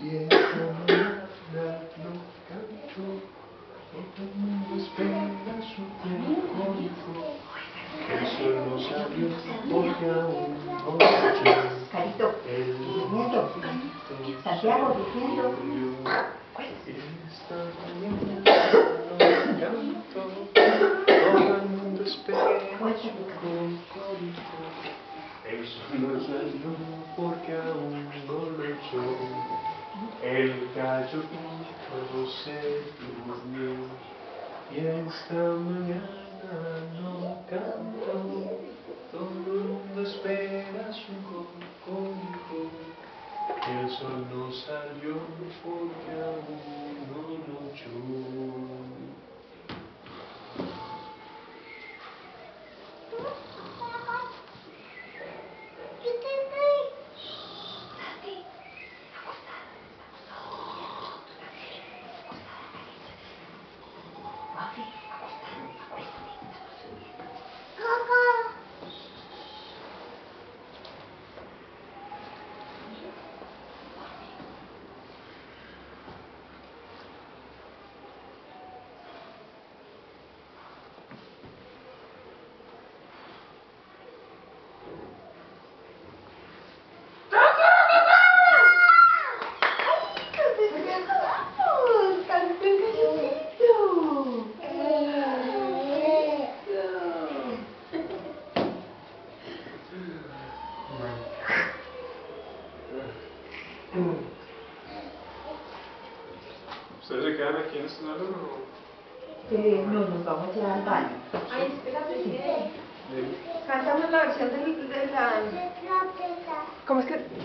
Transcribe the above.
É e a coluna no canto, todo mundo espera socorro. Isso não sabe porque é um bom Carito, Sarmiento, é Santiago diciendo. Esta mañana canto, todo mundo espera socorro. Eso no es porque é um bom El gallo pinto se durmió y esta mañana no canto. Todo el mundo espera su código. El sol no salió porque aún no ¿Ustedes se quedan aquí en este salón o...? Eh, no, nos vamos a ir al baño. Ay, espérate, de- Cantamos la versión del- de la... ¿Cómo es que...?